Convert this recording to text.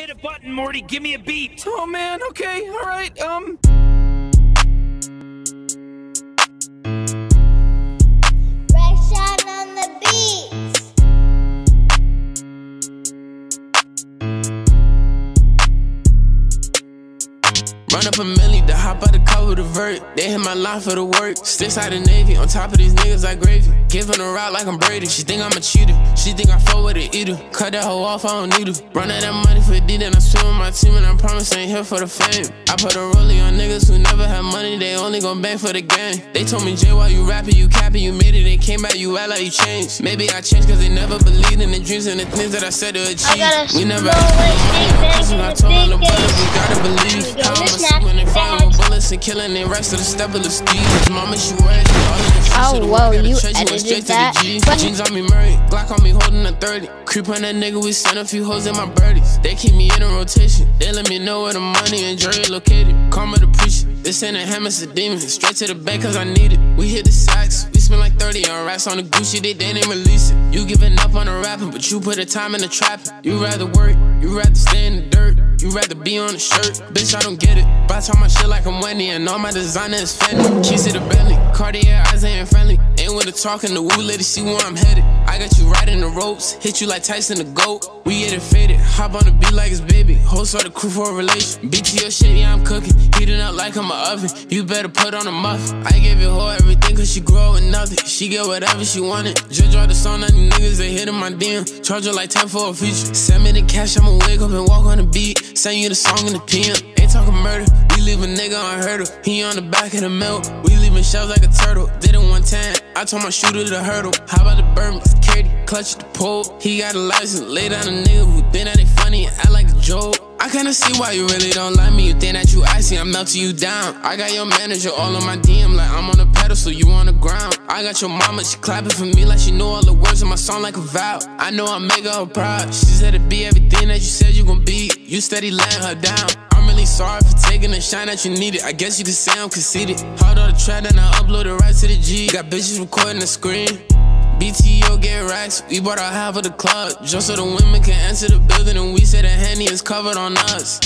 Hit a button, Morty. Give me a beat. Oh man, okay, alright, um. Run up a milli to hop out the car with a vert. They hit my line for the work. Sticks out the Navy, on top of these niggas like gravy. Giving a route like I'm Brady. She think I'm a cheater. She think I fuck with an eater. Cut that hoe off, I don't need her. Run out that money for D, then I swim with my team, and I promise I ain't here for the fame. I put a rollie on niggas they gon' bang for the gang. They told me, Jay, why you rapping, you capping, you made it, they came back, you act like you changed. Maybe I changed cause they never believed in the dreams and the things that I said to achieve. I we never big bang, I told all the brothers, we gotta believe. Go, see when and killing the rest of the step of the steed. Mama, she worried. All the shit Oh, whoa, you edited that? the G. But- Jeans on me, Murray. Glock on me, holding a 30. Creep on that nigga, we sent a few hoes in my birdies. They keep me in a rotation. They let me know where the money and jury located. Karma the preacher. This ain't a hammer, it's a demon. Straight to the bank cause I need it. We hit the sacks. We spend like 30 on racks on the Gucci, they didn't release it. You giving up on the rapping, but you put the time in the trapping. You rather work, you rather stay in the dirt. You rather be on the shirt, bitch, I don't get it. Buy all my shit like I'm Wendy, and all my designer is Fendi. Keys to the Bentley, Cartier eyes ain't friendly. Ain't with the talking, the woo lady see where I'm headed. I got you riding the ropes, hit you like Tyson the GOAT. We get it faded, hop on the beat like it's baby. Host of the crew for a relation. BTO shit, yeah, I'm cooking. Heating up like I'm a oven. You better put on a muffin. I gave your hoe everything cause she She get whatever she wanted. Judge all the song, on these niggas, they hitting my DM. Charge her like 10 for a feature. Send me the cash, I'ma wake up and walk on the beat. Send you the song in the PM. Ain't talking murder. We leave a nigga unheard of. He on the back of the milk. We leaving shells like a turtle. Did it one time. I told my shooter to hurdle. How about the Burmese? Carry clutch the pole. He got a license. Lay down a nigga who think that they funny I like a joke. I kinda see why you really don't like me. You think that you icy, I'm melting you down. I got your manager all on my DM like I'm on a I got your mama, she clapping for me like she know all the words of my song like a vow. I know I make her proud. She said to be everything that you said you gon' be. You steady letting her down. I'm really sorry for taking the shine that you needed. I guess you could say I'm conceited. Hard on the track, then I upload it right to the G. Got bitches recording the screen. BTO get racks, we bought our half of the club. Just so the women can enter the building and we say the Henny is covered on us.